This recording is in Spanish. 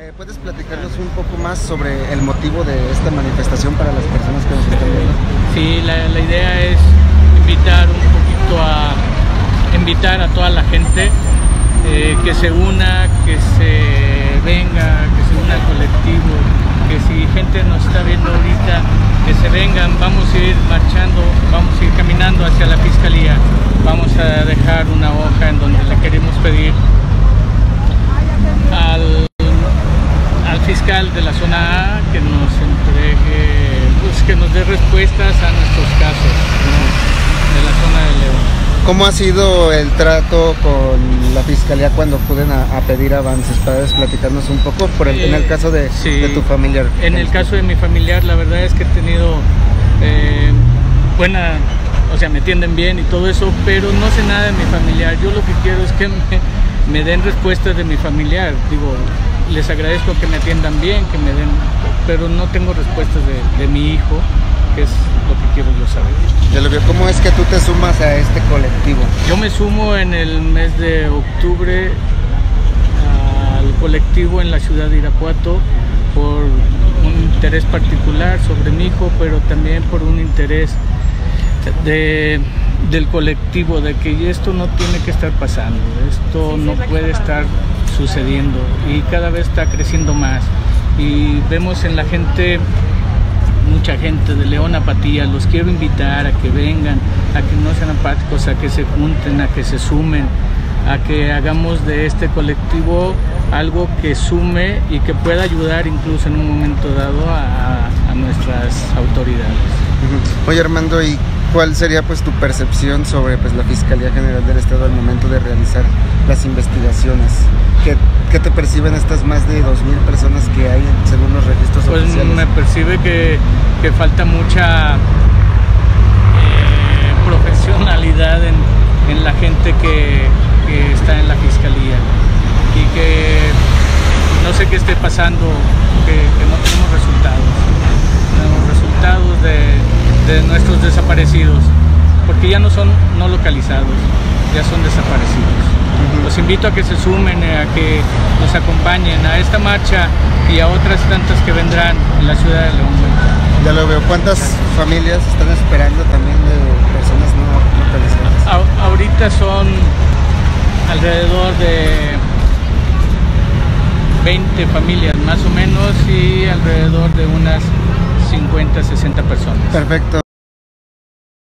Eh, ¿Puedes platicarnos un poco más sobre el motivo de esta manifestación para las personas que nos están viendo? Sí, la, la idea es invitar un poquito a invitar a toda la gente eh, que se una, que se venga, que se una al colectivo, que si gente nos está viendo ahorita, que se vengan, vamos a ir marchando, vamos a ir caminando hacia la fiscalía, vamos a dejar una hoja en donde le queremos pedir al, al fiscal de la zona A que nos entregue, pues que nos dé respuestas a nuestros casos ¿no? de la zona de León. ¿Cómo ha sido el trato con la fiscalía cuando acuden a, a pedir avances? ¿Puedes platicarnos un poco por el, en el Eh, caso de, sí. de tu familiar? En el caso de mi familiar, la verdad es que he tenido eh, buena, o sea, me atienden bien y todo eso, pero no sé nada de mi familiar. Yo lo que quiero es que me, me den respuestas de mi familiar. Digo, les agradezco que me atiendan bien, que me den, pero no tengo respuestas de, de mi hijo, que es lo que quiero yo saber. Ya lo veo. ¿Cómo es que tú te sumas a este colectivo? Yo me sumo en el mes de octubre al colectivo en la ciudad de Irapuato por un interés particular sobre mi hijo, pero también por un interés de, del colectivo, de que esto no tiene que estar pasando, esto no puede estar sucediendo y cada vez está creciendo más. Y vemos en la gente mucha gente de León Apatía, los quiero invitar a que vengan, a que no sean apáticos, a que se junten, a que se sumen, a que hagamos de este colectivo algo que sume y que pueda ayudar incluso en un momento dado a, nuestras autoridades. Oye Armando, ¿y cuál sería pues tu percepción sobre pues la Fiscalía General del Estado al momento de realizar las investigaciones? ¿Qué, qué te perciben estas más de 2.000 personas que hay según los registros Pues oficiales? me percibe que, que falta mucha eh, profesionalidad en, en la gente que, que está en la fiscalía y que no sé qué esté pasando, que, que no tenemos resultados, tenemos resultados de, de nuestros desaparecidos, porque ya no son no localizados, ya son desaparecidos. Los invito a que se sumen, eh, a que nos acompañen a esta marcha y a otras tantas que vendrán en la ciudad de León. Ya lo veo. ¿Cuántas familias están esperando también de personas no localizadas? A- ahorita son alrededor de 20 familias más o menos y alrededor de unas 50, 60 personas. Perfecto.